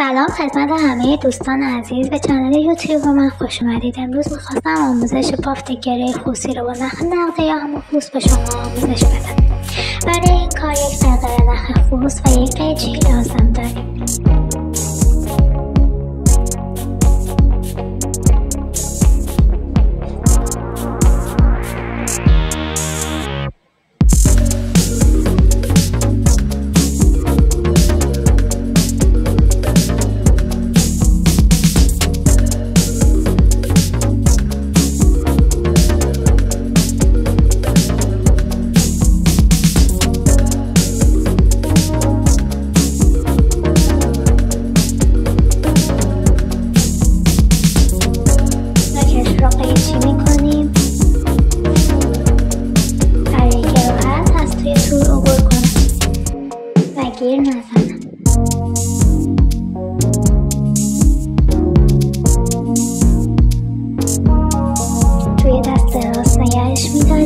سلام خدمت همه دوستان عزیز. به چنل یوتیوب من خوش اومدید. امروز می‌خواستم آموزش بافت گره خوسی رو با نخ نقده یا همون خوس به شما آموزش بدم. برای این کار یک فرقه نخ خوس و یک قیچی لازم داریم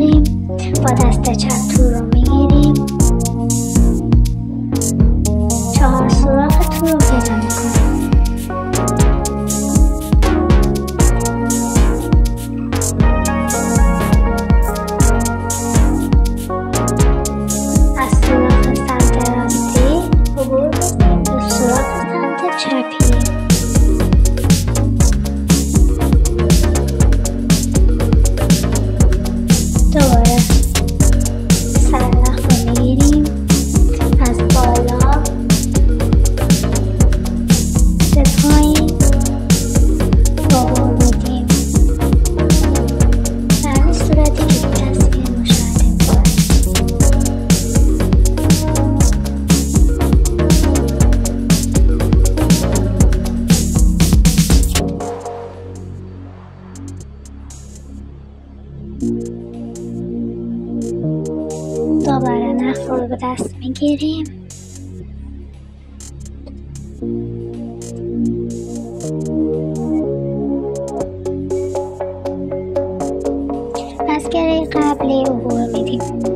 میداریم با دست چپ تور رو. دوباره نخ رو به دست می‌گیریم. از گره قبلی عبور میدیم.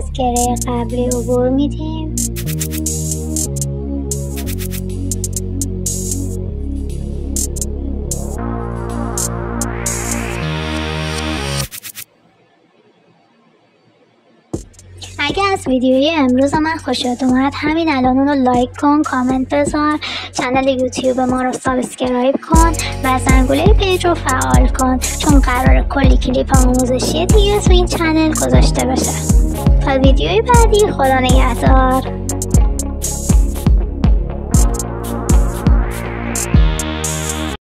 از گره قبلی عبور میدیم. اگه از ویدیوی امروز من خوشت اومد همین الان اونو لایک کن کامنت بذار channel یوتیوب ما رو subscribe کن و زنگوله پیج رو فعال کن چون قراره کلی کلیپ آموزشی دیگه تو این channel گذاشته بشه ویدیوی بعدی. خدا نگهدار.